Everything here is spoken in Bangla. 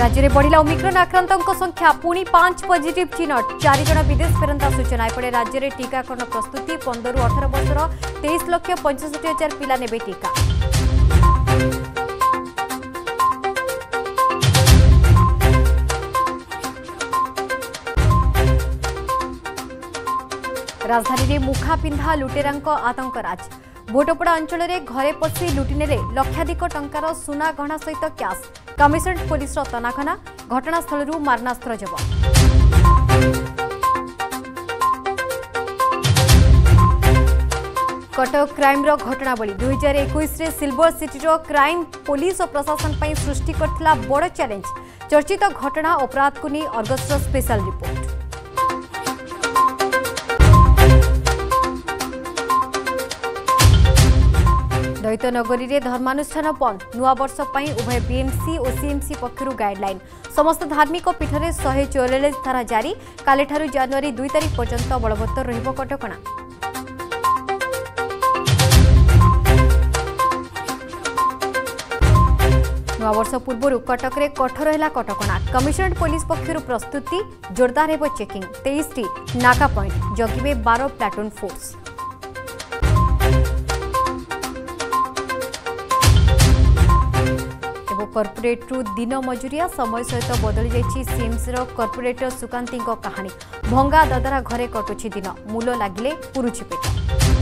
રાજ્યરે બઢીલા ઓમિક્રોન આક્રાંતક સંખ્યા પુણી પાંચ પોઝિટિવ ચિહ્નટ ચારિ જણ વિદેશ ફેરંતા સૂચના એપટે રાજ્યરે ટીકાકરણ પ્રસ્તુતિ પંદરુ અઠર વર્ષર તેઈશ લક્ષ પંચષઠી હજાર પિલા નેબે ટીકા রাজধানীরে মুখা পিন্ধা লুটেরাঙ্ক আতঙ্ক রাজ ভোটপড়া অঞ্চল ঘরে পশি লুটিনেলে লক্ষাধিক টঙ্কার সুনা গহনা সহ ক্যাশ কমিশনরেট পুলিশর তনাখানা ঘটনাস্থল মারণাস্ত্র জব কটক ক্রাইমর ঘটনাবলী দুই হাজার একুশে সিলভর সিটির ক্রাইম পুলিশ ও প্রশাসন সৃষ্টি করে বড় চ্যালেঞ্জ চর্চিত ঘটনা অপরাধ নিয়ে অর্গসর স্পেশাল রিপোর্ট ଦୈତ ନଗରୀରେ ଧର୍ମାନୁଷ୍ଠାନ ବନ୍ଦ ନୂଆବର୍ଷ ପାଇଁ ଉଭୟ ବିଏମ୍ସି ଓ ସିଏମ୍ସି ପକ୍ଷରୁ ଗାଇଡ୍ଲାଇନ୍ ସମସ୍ତ ଧାର୍ମିକ ପୀଠରେ ଶହେ ଚଉରାଳିଶ ଧାରା ଜାରି କାଲିଠାରୁ ଜାନୁଆରୀ ଦୁଇ ତାରିଖ ପର୍ଯ୍ୟନ୍ତ ବଳବତ୍ତର ରହିବ କଟକଣା ନୂଆବର୍ଷ ପୂର୍ବରୁ କଟକରେ କଠୋର ହେଲା କଟକଣା କମିଶନରେଟ୍ ପୋଲିସ ପକ୍ଷରୁ ପ୍ରସ୍ତୁତି ଜୋରଦାର ହେବ ଚେକିଂ ତେଇଶଟି ନାକା ପଏଣ୍ଟ ଜଗିବେ ବାର ପ୍ଲାଟୁନ୍ ଫୋର୍ସ କର୍ପୋରେଟରୁ ଦିନ ମଜୁରିଆ ସମୟ ସହିତ ବଦଳି ଯାଇଛି ସିମ୍ସର କର୍ପୋରେଟର ସୁକାନ୍ତିଙ୍କ କାହାଣୀ ଭଙ୍ଗା ଦଦରା ଘରେ କଟୁଛି ଦିନ ମୂଲ ଲାଗିଲେ ପୁରୁଛି ପେଟ